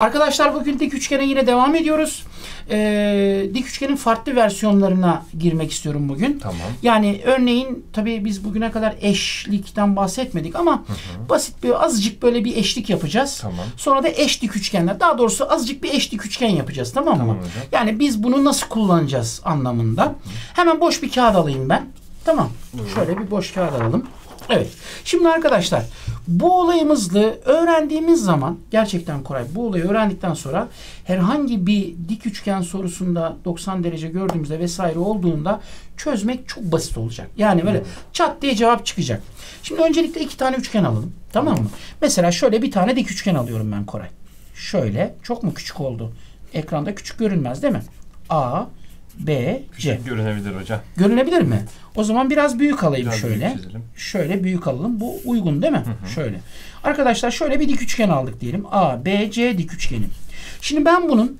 Arkadaşlar bugün dik üçgene yine devam ediyoruz. Ee, dik üçgenin farklı versiyonlarına girmek istiyorum bugün. Tamam. Yani örneğin tabii biz bugüne kadar eşlikten bahsetmedik ama basit bir azıcık böyle bir eşlik yapacağız. Tamam. Sonra da eş dik üçgenler. Daha doğrusu azıcık bir eş dik üçgen yapacağız tamam mı? Tamam hocam. Yani biz bunu nasıl kullanacağız anlamında. Hemen boş bir kağıt alayım ben. Tamam. Şöyle bir boş kağıt alalım. Evet. Şimdi arkadaşlar bu olayımızı öğrendiğimiz zaman gerçekten Koray bu olayı öğrendikten sonra herhangi bir dik üçgen sorusunda 90 derece gördüğümüzde vesaire olduğunda çözmek çok basit olacak. Yani böyle çat diye cevap çıkacak. Şimdi öncelikle iki tane üçgen alalım. Tamam mı? Mesela şöyle bir tane dik üçgen alıyorum ben Koray. Şöyle çok mu küçük oldu? Ekranda küçük görünmez değil mi? A, B, C. Görünebilir hocam. Görünebilir mi? O zaman biraz büyük alayım Biraz şöyle. büyük. Şöyle büyük alalım. Bu uygun değil mi? Şöyle. Arkadaşlar şöyle bir dik üçgen aldık diyelim. A, B, C dik üçgeni. Şimdi ben bunun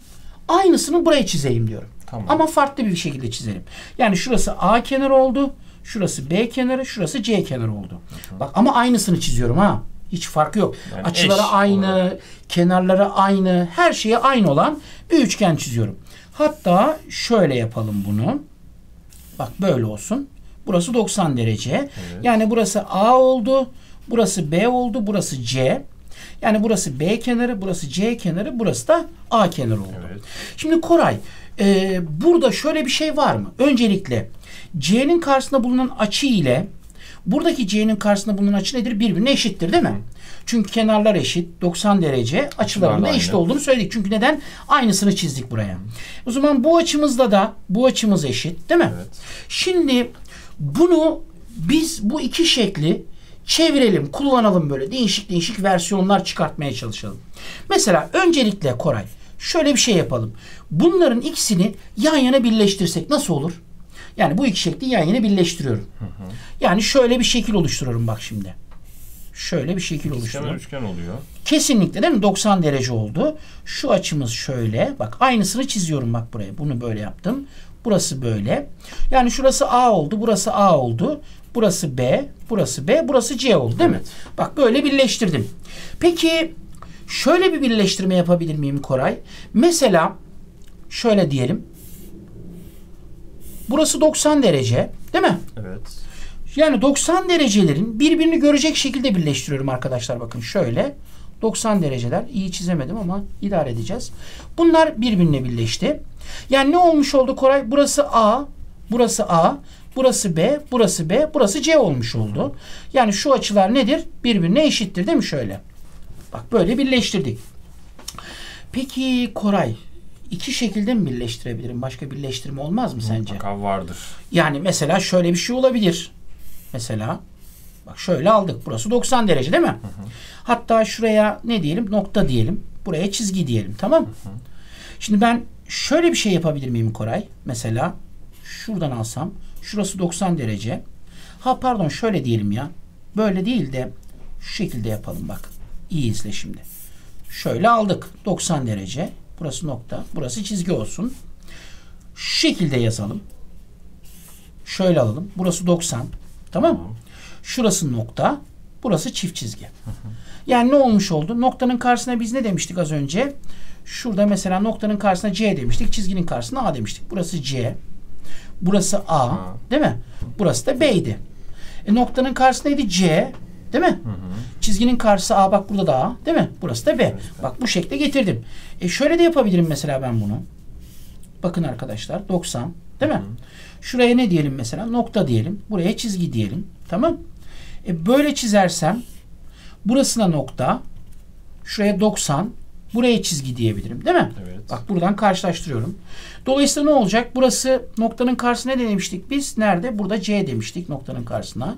aynısını buraya çizeyim diyorum. Tamam. Ama farklı bir şekilde çizelim. Yani şurası A kenarı oldu. Şurası B kenarı, şurası C kenarı oldu. Bak ama aynısını çiziyorum ha. Hiç farkı yok. Yani Açıları aynı, olarak. kenarları aynı, her şeye aynı olan bir üçgen çiziyorum. Hatta şöyle yapalım bunu. Bak böyle olsun. Burası 90 derece. Yani burası A oldu. Burası B oldu. Burası C. Yani burası B kenarı, burası C kenarı, burası da A kenarı oldu. Evet. Şimdi Koray, e, burada şöyle bir şey var mı? Öncelikle C'nin karşısında bulunan açı ile buradaki C'nin karşısında bulunan açı nedir? Birbirine eşittir değil mi? Çünkü kenarlar eşit, 90 derece, açıların da da eşit aynı. olduğunu söyledik. Çünkü neden? Aynısını çizdik buraya. O zaman bu açımızda da bu açımız eşit değil mi? Evet. Şimdi bunu biz bu iki şekli çevirelim, kullanalım böyle değişik değişik versiyonlar çıkartmaya çalışalım. Mesela öncelikle Koray şöyle bir şey yapalım. Bunların ikisini yan yana birleştirsek nasıl olur? Yani bu iki şekli yan yana birleştiriyorum. Yani şöyle bir şekil oluşturuyorum bak şimdi. Şöyle bir şekil oluşturuyorum. üçgen oluyor. Kesinlikle değil mi? 90 derece oldu. Şu açımız şöyle. Bak aynısını çiziyorum bak buraya. Bunu böyle yaptım. Burası böyle. Yani şurası A oldu. Burası A oldu. Burası B. Burası B. Burası C oldu değil mi? Bak böyle birleştirdim. Peki şöyle bir birleştirme yapabilir miyim Koray? Mesela şöyle diyelim. Burası 90 derece. Değil mi? Evet. Yani 90 derecelerin birbirini görecek şekilde birleştiriyorum arkadaşlar. Bakın şöyle 90 dereceler. iyi çizemedim ama idare edeceğiz. Bunlar birbirine birleşti. Yani ne olmuş oldu Koray? Burası A, burası A, burası B, burası B, burası C olmuş oldu. Yani şu açılar nedir? Birbirine eşittir değil mi şöyle? Bak böyle birleştirdik. Peki Koray iki şekilde mi birleştirebilirim? Başka birleştirme olmaz mı sence? Mutlaka vardır. Yani mesela şöyle bir şey olabilir. Mesela bak şöyle aldık. Burası 90 derece değil mi? Hatta şuraya ne diyelim? Nokta diyelim. Buraya çizgi diyelim. Tamam mı? Şimdi ben şöyle bir şey yapabilir miyim Koray? Mesela şuradan alsam. Şurası 90 derece. Ha pardon şöyle diyelim ya. Böyle değil de şu şekilde yapalım bak. İyi izle şimdi. Şöyle aldık. 90 derece. Burası nokta. Burası çizgi olsun. Şu şekilde yazalım. Şöyle alalım. Burası 90. Tamam mı? Şurası nokta. Burası çift çizgi. Yani ne olmuş oldu? Noktanın karşısına biz ne demiştik az önce? Şurada mesela noktanın karşısına C demiştik. Çizginin karşısına A demiştik. Burası C. Burası A. Değil mi? Burası da B'ydi. E, noktanın karşısı neydi? C. Değil mi? Çizginin karşısı A. Bak burada da A. Değil mi? Burası da B. Bak bu şekle getirdim. E şöyle de yapabilirim mesela ben bunu. Bakın arkadaşlar 90 değil mi? Şuraya ne diyelim mesela? Nokta diyelim. Buraya çizgi diyelim. Tamam? E böyle çizersem burasına nokta şuraya 90 buraya çizgi diyebilirim değil mi? Evet. Bak buradan karşılaştırıyorum. Dolayısıyla ne olacak? Burası noktanın karşısına ne demiştik biz? Nerede? Burada C demiştik noktanın karşısına.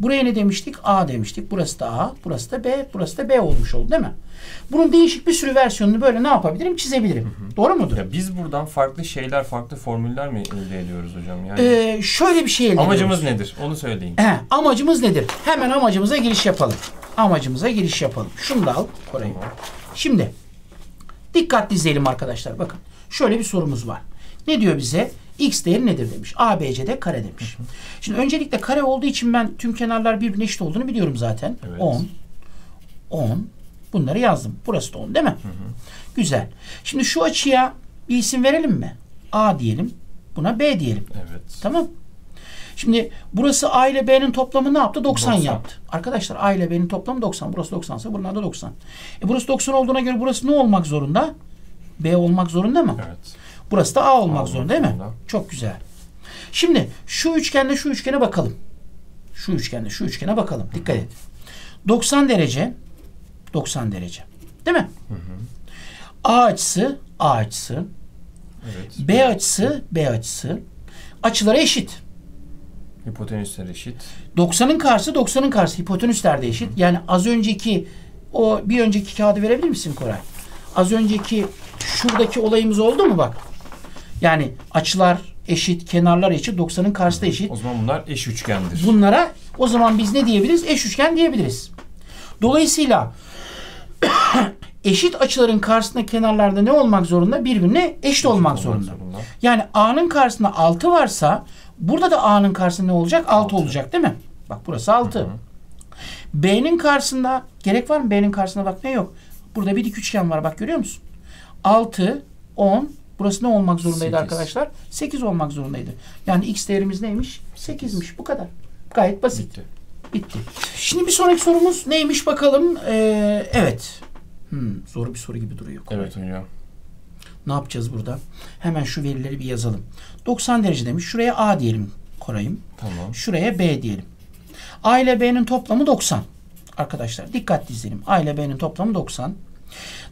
Buraya ne demiştik? A demiştik. Burası da A, burası da B, burası da B olmuş oldu değil mi? Bunun değişik bir sürü versiyonunu böyle ne yapabilirim? Çizebilirim. Doğru mudur? Ya biz buradan farklı şeyler, farklı formüller mi elde ediyoruz hocam? Yani Ee, şöyle bir şey elde amacımız ediyoruz. nedir? Onu söyleyin. He, amacımız nedir? Hemen amacımıza giriş yapalım. Amacımıza giriş yapalım. Şunu da al Koray. Tamam. Şimdi dikkatli izleyelim arkadaşlar. Bakın şöyle bir sorumuz var. Ne diyor bize? X değeri nedir demiş. ABCD kare demiş. Şimdi öncelikle kare olduğu için ben tüm kenarlar birbirine eşit olduğunu biliyorum zaten. Evet. 10, 10, Bunları yazdım. Burası da 10 değil mi? Güzel. Şimdi şu açıya bir isim verelim mi? A diyelim. Buna B diyelim. Evet. Tamam. Şimdi burası A ile B'nin toplamı ne yaptı? 90, 90. yaptı. Arkadaşlar A ile B'nin toplamı 90. Burası 90 ise bunlar da 90. E burası 90 olduğuna göre burası ne olmak zorunda? B olmak zorunda mı? Evet. Burası da A olmak olmak zorunda değil mi? zorunda. Çok güzel. Şimdi şu üçgende şu üçgene bakalım. Şu üçgende şu üçgene bakalım. Dikkat et. 90 derece 90 derece. Değil mi? A açısı A açısı. Evet. B açısı B açısı. Açıları eşit. Hipotenüsler eşit. 90'ın karşısı 90'ın karşısı. Hipotenüsler de eşit. Yani az önceki o bir önceki kağıdı verebilir misin Koray? Az önceki şuradaki olayımız oldu mu bak? Yani açılar eşit, kenarlar eşit, 90'ın karşısı da eşit. O zaman bunlar eş üçgendir. Bunlara o zaman biz ne diyebiliriz? Eş üçgen diyebiliriz. Dolayısıyla eşit açıların karşısında kenarlarda ne olmak zorunda? Birbirine eşit olmak zorunda. Yani A'nın karşısında 6 varsa burada da A'nın karşısında ne olacak? 6 Altı. olacak değil mi? Bak burası 6. B'nin karşısında gerek var mı? B'nin karşısında bak ne yok. Burada bir dik üçgen var bak görüyor musun? 6, 10. Burası ne olmak zorundaydı Sekiz. arkadaşlar? 8 olmak zorundaydı. Yani x değerimiz neymiş? 8'miş. Bu kadar. Gayet basit. Bitti. Bitti. Şimdi bir sonraki sorumuz neymiş bakalım. Ee, evet. Hmm, zor bir soru gibi duruyor. Evet hocam. Ne yapacağız burada? Hemen şu verileri bir yazalım. 90 derece demiş. Şuraya A diyelim Koray'ım. Tamam. Şuraya B diyelim. A ile B'nin toplamı 90. Arkadaşlar dikkatli izleyelim. A ile B'nin toplamı 90.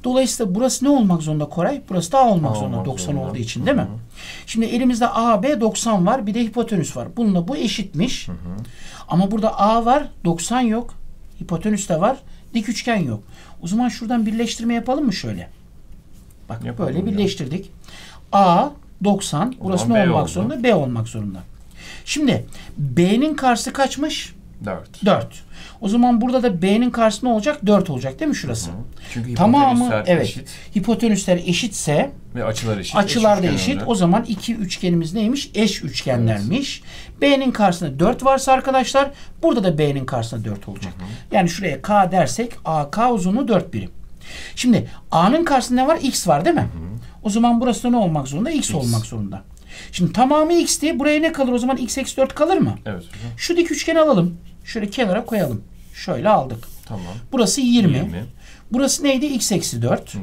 Dolayısıyla burası ne olmak zorunda Koray? Burası da A olmak A zorunda olmak 90 zorunda. olduğu için değil mi? Hı hı. Şimdi elimizde A, B 90 var. Bir de hipotenüs var. Bununla bu eşitmiş. Ama burada A var, 90 yok. Hipotenüs de var. Dik üçgen yok. O zaman şuradan birleştirme yapalım mı şöyle? Bak Yapalım böyle birleştirdik. A 90. O Burası ne olmak oldu. zorunda? B olmak zorunda. Şimdi B'nin karşısı kaçmış? 4. 4. O zaman burada da B'nin karşısı ne olacak? 4 olacak değil mi şurası? Çünkü Tamamı evet. eşit Hipotenüsler eşitse ve açılar eşit. açılar da eşit. olacak. O zaman iki üçgenimiz neymiş? Eş üçgenlermiş. B'nin karşısında 4 varsa arkadaşlar burada da B'nin karşısında 4 olacak. Yani şuraya K dersek AK uzunluğu 4 birim. Şimdi A'nın karşısında ne var? X var değil mi? O zaman burası da ne olmak zorunda? X, olmak zorunda. Şimdi tamamı X diye buraya ne kalır? O zaman X eksi 4 kalır mı? Evet hocam. Şu dik üçgeni alalım. Şöyle kenara koyalım. Şöyle aldık. Tamam. Burası 20. 20. Burası neydi? X eksi 4.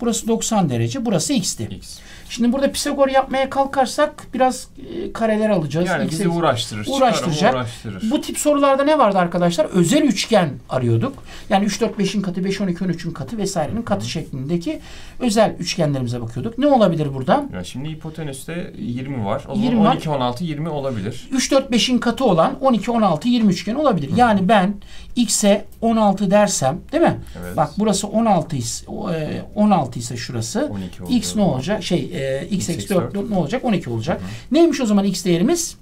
Burası 90 derece. Burası X'ti. X. Şimdi burada Pisagor yapmaya kalkarsak biraz e, kareler alacağız. Yani bizi uğraştırır. uğraştıracak. Uğraştırır. Bu tip sorularda ne vardı arkadaşlar? Özel üçgen arıyorduk. Yani 3, 4, 5'in katı, 5, 12, 13'ün katı vesairenin katı şeklindeki özel üçgenlerimize bakıyorduk. Ne olabilir burada? Ya şimdi hipotenüste 20 var. O zaman 20 var. 12, 16, 20 olabilir. 3, 4, 5'in katı olan 12, 16, 20 üçgen olabilir. Yani ben x'e 16 dersem değil mi? Evet. Bak burası 16 ise e, 16 ise şurası 12 oluyor x ne zaman. olacak? Şey e, x X eksi eksi 4 ne olacak? 12 olacak. Neymiş o zaman x değerimiz?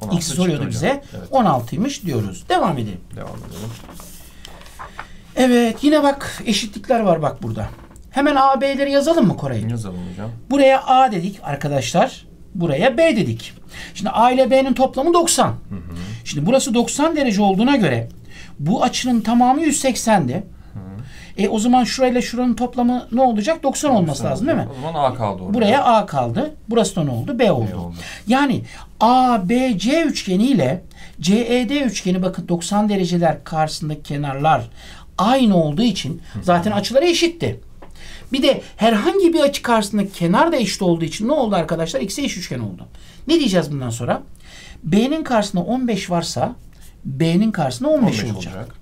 16 X soruyordu bize. Evet. 16'ymış diyoruz. Devam edelim. Devam edelim. Evet yine bak eşitlikler var bak burada. Hemen A, B'leri yazalım mı Koray'ın? Yazalım hocam. Buraya A dedik arkadaşlar. Buraya B dedik. Şimdi A ile B'nin toplamı 90. Şimdi burası 90 derece olduğuna göre bu açının tamamı 180'di. E o zaman şurayla şuranın toplamı ne olacak? 90 olması lazım değil mi? O zaman A kaldı orada. Buraya A kaldı. Burası da ne oldu? B oldu. B oldu. Yani ABC üçgeni ile CED üçgeni bakın 90 dereceler karşısındaki kenarlar aynı olduğu için zaten açıları eşitti. Bir de herhangi bir açı karşısındaki kenar da eşit olduğu için ne oldu arkadaşlar? İkisi eş üçgen oldu. Ne diyeceğiz bundan sonra? B'nin karşısında 15 varsa B'nin karşısında 15, 15 olacak. olacak.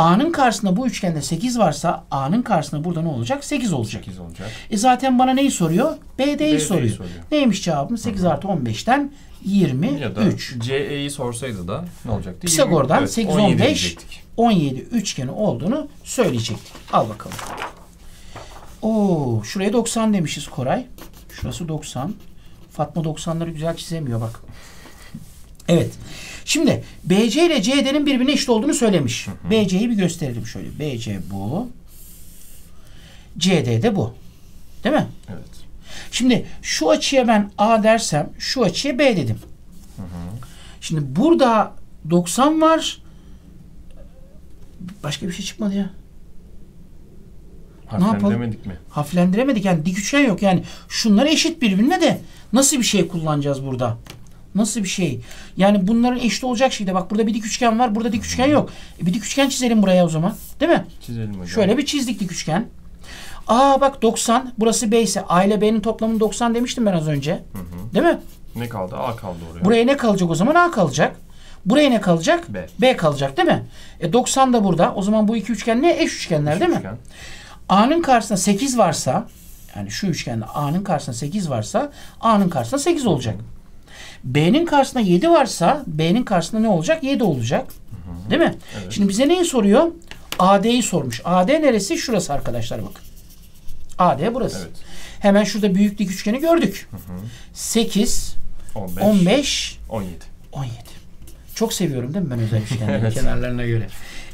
A'nın karşısında bu üçgende 8 varsa A'nın karşısında burada ne olacak? 8 olacak. 8 olacak. E zaten bana neyi soruyor? BD'yi BD'yi soruyor. soruyor. Neymiş cevabım? 8 artı 15'ten 23. Ya da CE'yi sorsaydı da ne olacaktı? Pisagor'dan 20, evet, 8, 17 15, diyecektik. 17 üçgeni olduğunu söyleyecektik. Al bakalım. Oo, şuraya 90 demişiz Koray. Şurası 90. Fatma 90'ları güzel çizemiyor bak. Evet. Şimdi BC ile CD'nin birbirine eşit olduğunu söylemiş. BC'yi bir gösterelim şöyle. BC bu. CD de bu. Değil mi? Evet. Şimdi şu açıya ben A dersem şu açıya B dedim. Şimdi burada 90 var. Başka bir şey çıkmadı ya. Harflendiremedik mi? Hafiflendiremedik yani dik üçgen yok yani şunlar eşit birbirine de nasıl bir şey kullanacağız burada? Nasıl bir şey? Yani bunların eşit olacak şekilde bak burada bir dik üçgen var burada dik üçgen yok. E bir dik üçgen çizelim buraya o zaman değil mi? Çizelim hocam. Şöyle bir çizdik dik üçgen. Aa bak 90 burası B ise A ile B'nin toplamı 90 demiştim ben az önce. Değil mi? Ne kaldı? A kaldı oraya. Buraya ne kalacak o zaman? A kalacak. Buraya ne kalacak? B. B kalacak değil mi? E 90 da burada. O zaman bu iki üçgen ne? Eş üçgenler değil mi? Üçgen. A'nın karşısında 8 varsa yani şu üçgende A'nın karşısında 8 varsa A'nın karşısında 8 olacak. B'nin karşısında 7 varsa B'nin karşısında ne olacak? 7 olacak. Değil mi? Evet. Şimdi bize neyi soruyor? AD'yi sormuş. AD neresi? Şurası arkadaşlar bakın. AD burası. Evet. Hemen şurada büyük dik üçgeni gördük. 8, 15. 15, 17. 17. Çok seviyorum değil mi ben özel üçgenleri kenarlarına göre.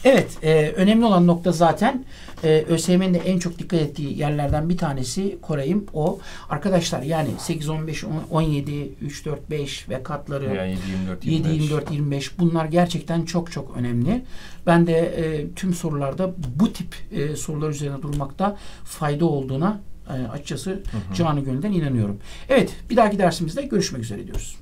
Evet, e, önemli olan nokta zaten e, ÖSYM'nin de en çok dikkat ettiği yerlerden bir tanesi Koray'ım o. Arkadaşlar yani 8, 15, 17, 3, 4, 5 ve katları Veya 7, 24, 7, 25. 24, 25 bunlar gerçekten çok çok önemli. Ben de e, tüm sorularda bu tip e, sorular üzerine durmakta fayda olduğuna e, açıkçası canı gönülden inanıyorum. Evet bir dahaki dersimizde görüşmek üzere diyoruz.